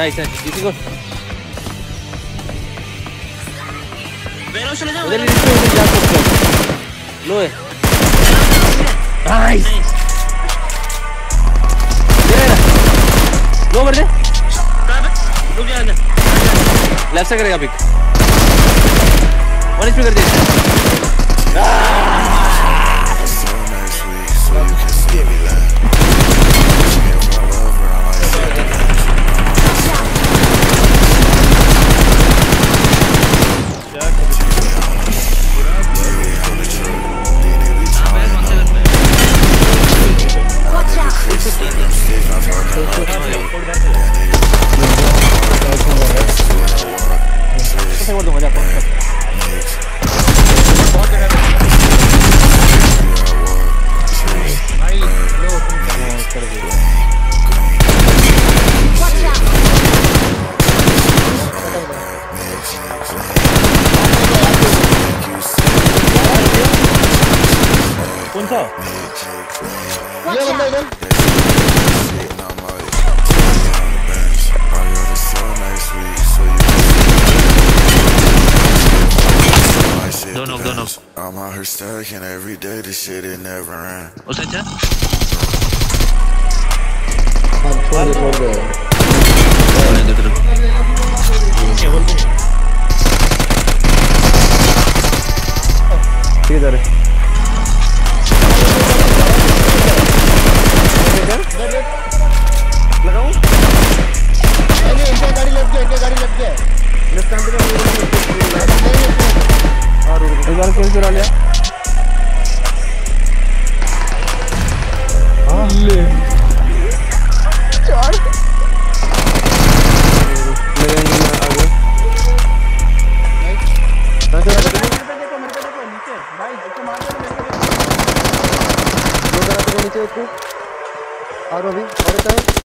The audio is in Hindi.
नाइस नाइस इसी को वेयर चले जाओ उधर इसको उधर जा सकते हो लो है नाइस लो मर जा रुक जा लेफ़्ट से करेगा पिक वन एचपी कर दे कौन सा ये बंदा इधर। I'm out here stacking every day, this shit it never end. What's that, Jeff? I'm करा तो नीचे उसको और अभी और